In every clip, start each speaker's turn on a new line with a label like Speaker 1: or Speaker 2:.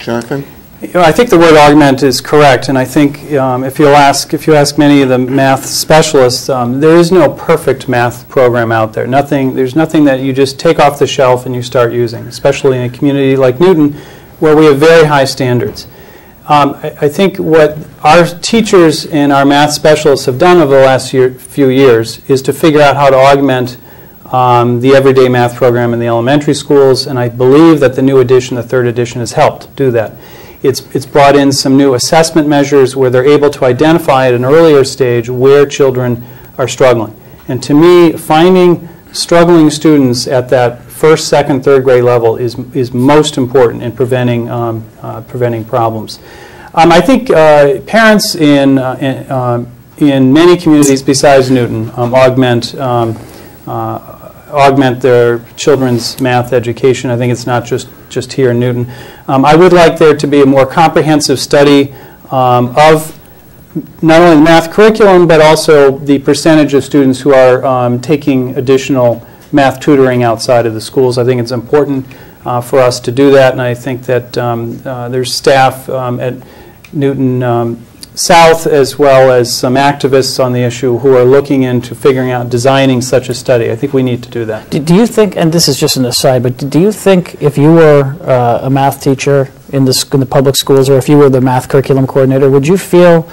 Speaker 1: Jonathan?
Speaker 2: You know, I think the word augment is correct, and I think um, if you'll ask, if you ask many of the math specialists, um, there is no perfect math program out there. Nothing, there's nothing that you just take off the shelf and you start using, especially in a community like Newton, where we have very high standards. Um, I, I think what our teachers and our math specialists have done over the last year, few years is to figure out how to augment um, the everyday math program in the elementary schools, and I believe that the new edition, the third edition, has helped do that. It's, it's brought in some new assessment measures where they're able to identify at an earlier stage where children are struggling. And to me, finding struggling students at that first, second, third grade level is, is most important in preventing, um, uh, preventing problems. Um, I think uh, parents in, uh, in, um, in, many communities besides Newton um, augment um, uh, augment their children's math education. I think it's not just, just here in Newton. Um, I would like there to be a more comprehensive study um, of not only the math curriculum, but also the percentage of students who are um, taking additional math tutoring outside of the schools. I think it's important uh, for us to do that, and I think that um, uh, there's staff um, at Newton um, South, as well as some activists on the issue who are looking into figuring out designing such a study. I think we need to do that.
Speaker 3: Do, do you think, and this is just an aside, but do you think if you were uh, a math teacher in the, in the public schools or if you were the math curriculum coordinator, would you feel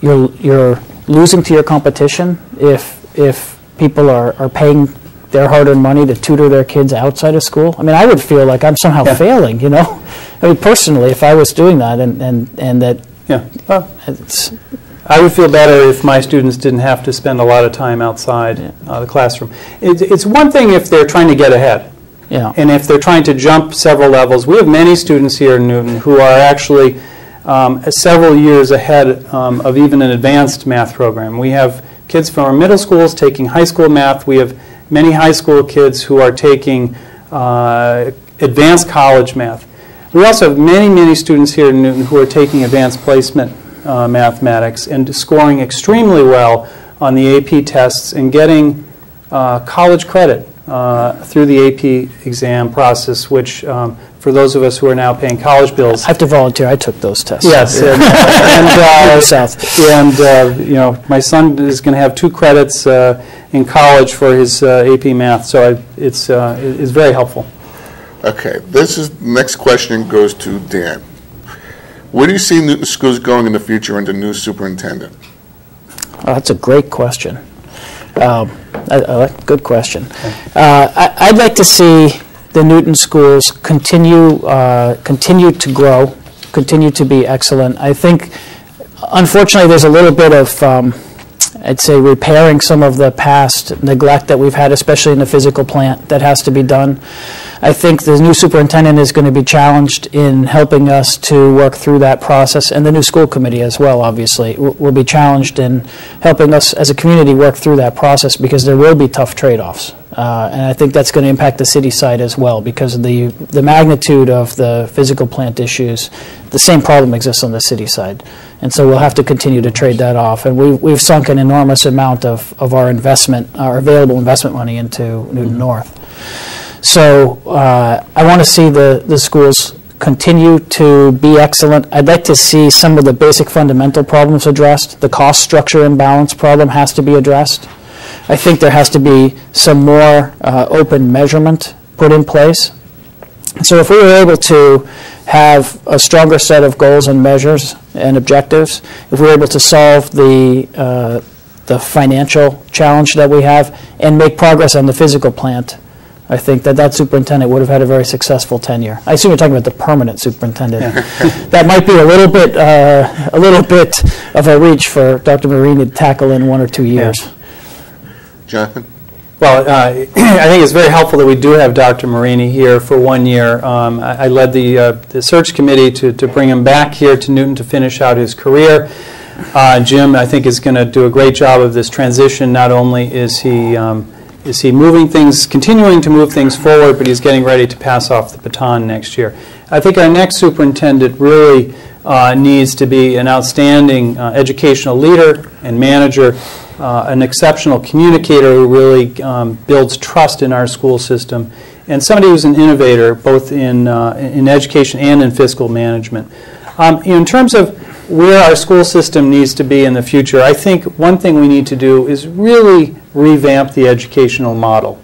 Speaker 3: you're, you're losing to your competition if, if people are, are paying their hard-earned money to tutor their kids outside of school? I mean, I would feel like I'm somehow
Speaker 2: Yeah.
Speaker 3: failing, you know? I mean, personally, if I was doing that and, and, and that
Speaker 2: Yeah. Well,
Speaker 3: it's,
Speaker 2: I would feel better if my students didn't have to spend a lot of time outside
Speaker 3: Yeah.
Speaker 2: uh, the classroom. It, it's one thing if they're trying to get ahead.
Speaker 3: know,
Speaker 2: And if they're trying to jump several levels, we have many students here in Newton who are actually um, several years ahead um, of even an advanced math program. We have kids from our middle schools taking high school math. We have many high school kids who are taking uh, advanced college math. We also have many, many students here in Newton who are taking advanced placement uh, mathematics and scoring extremely well on the AP tests and getting uh, college credit uh, through the AP exam process, which um, for those of us who are now paying college bills.
Speaker 3: I have to volunteer. I took those tests.
Speaker 2: Yes, and, and, uh,
Speaker 3: South.
Speaker 2: and uh, you know, my son is going to have two credits uh, in college for his uh, AP math, so I, it's uh, it's very helpful.
Speaker 1: Okay, this is, next question goes to Dan. Where do you see Newton Schools going in the future under new superintendent?
Speaker 3: Oh, that's a great question. Um, I, I good question. Uh, I, I'd like to see the Newton schools continue uh, continue to grow, continue to be excellent. I think, unfortunately, there's a little bit of um, I'd say repairing some of the past neglect that we've had, especially in the physical plant, that has to be done. I think the new superintendent is going to be challenged in helping us to work through that process, and the new school committee as well, obviously, will be challenged in helping us as a community work through that process because there will be tough trade-offs. Uh, And I think that's going to impact the city side as well because of the, the magnitude of the physical plant issues. The same problem exists on the city side. And so we'll have to continue to trade that off. And we, we've sunk an enormous amount of, of our investment, our available investment money into Newton North. So uh, I want to see the, the schools continue to be excellent. I'd like to see some of the basic fundamental problems addressed. The cost structure imbalance problem has to be addressed. I think there has to be some more uh, open measurement put in place. So if we were able to have a stronger set of goals and measures and objectives, if we were able to solve the, uh, the financial challenge that we have and make progress on the physical plant, I think that that superintendent would have had a very successful tenure. I assume you're talking about the permanent superintendent. That might be a little bit, uh, a little bit of a reach for Dr. Marini to tackle in one or two years.
Speaker 2: Well, uh, I think it's very helpful that we do have Dr. Marini here for one year. Um, I I led the, uh, the search committee to, to bring him back here to Newton to finish out his career. Uh, Jim, I think, is going to do a great job of this transition. Not only is he, um, is he moving things, continuing to move things forward, but he's getting ready to pass off the baton next year. I think our next superintendent really uh, needs to be an outstanding uh, educational leader and manager, uh, an exceptional communicator who really um, builds trust in our school system, and somebody who's an innovator, both in, uh, in education and in fiscal management. Um, In terms of where our school system needs to be in the future, I think one thing we need to do is really revamp the educational model.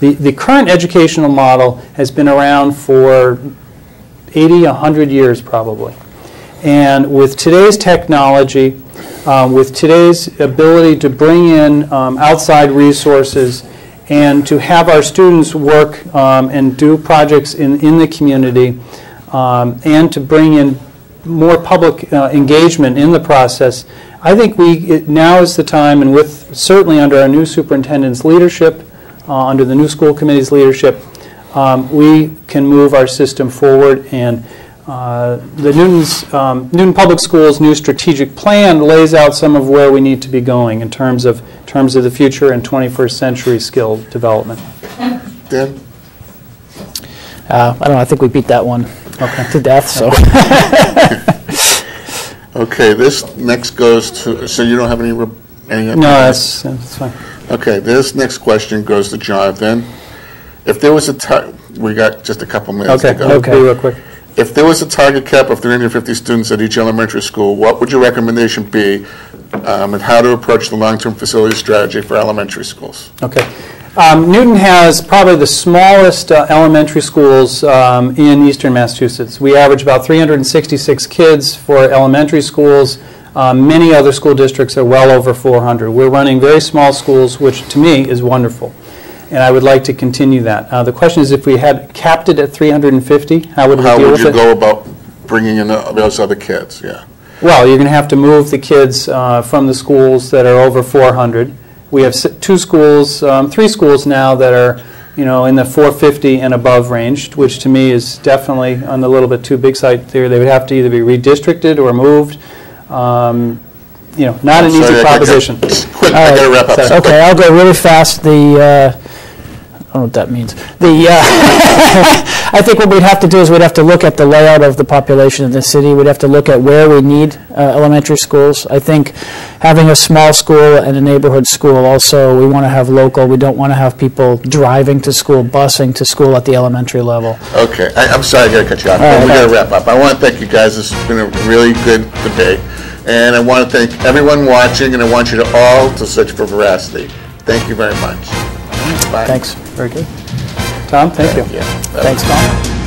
Speaker 2: The, the current educational model has been around for 80, 100 years probably. And with today's technology, um, with today's ability to bring in um, outside resources and to have our students work um, and do projects in, in the community um, and to bring in more public uh, engagement in the process, I think we, it- now is the time, and with, certainly under our new superintendent's leadership, uh, under the new school committee's leadership, um, we can move our system forward. And uh, the Newton's, um, Newton Public Schools' new strategic plan lays out some of where we need to be going in terms of, terms of the future and 21st century skill development.
Speaker 1: Dan?
Speaker 3: Uh, I don't know, I think we beat that one to death, so.
Speaker 1: Okay, this next goes to, so you don't have any, re- any?
Speaker 2: No, that's, that's fine.
Speaker 1: Okay, this next question goes to Jonathan. If there was a, time, we got just a couple minutes to
Speaker 2: Okay,
Speaker 1: go.
Speaker 2: I'll real quick.
Speaker 1: If there was a target cap of 350 students at each elementary school, what would your recommendation be um, and how to approach the long-term facility strategy for elementary schools?
Speaker 2: Okay. Um, Newton has probably the smallest uh, elementary schools um, in eastern Massachusetts. We average about 366 kids for elementary schools. Um, Many other school districts are well over 400. We're running very small schools, which to me is wonderful, and I would like to continue that. Uh, The question is, if we had capped it at 350, how would we
Speaker 1: How
Speaker 2: deal
Speaker 1: would
Speaker 2: with it?
Speaker 1: you go about bringing in those other kids? Yeah.
Speaker 2: Well, you're going to have to move the kids uh, from the schools that are over 400. We have s- two schools, um, three schools now that are, you know, in the 450 and above range, which to me is definitely on the little bit too big side there. They would have to either be redistricted or moved. Um, You know, not an
Speaker 1: Sorry, I
Speaker 2: easy
Speaker 1: gotta-
Speaker 2: proposition.
Speaker 1: Quick, I gotta wrap up.
Speaker 2: Sorry.
Speaker 3: Okay, I'll go really fast. The, uh, I don't know what that means. The, uh, I think what we'd have to do is we'd have to look at the layout of the population of the city. We'd have to look at where we need uh, elementary schools. I think having a small school and a neighborhood school also, we want to have local. We don't want to have people driving to school, busing to school at the elementary level.
Speaker 1: Okay, I- I'm sorry, I gotta cut you off,
Speaker 3: right,
Speaker 1: we gotta wrap up. I want to thank you guys, this has been a really good debate, and I want to thank everyone watching, and I want you to all to search for veracity. Thank you very much. Bye.
Speaker 3: Thanks.
Speaker 2: Very good. Tom, thank uh, you.
Speaker 1: Yeah.
Speaker 3: Thanks, Tom.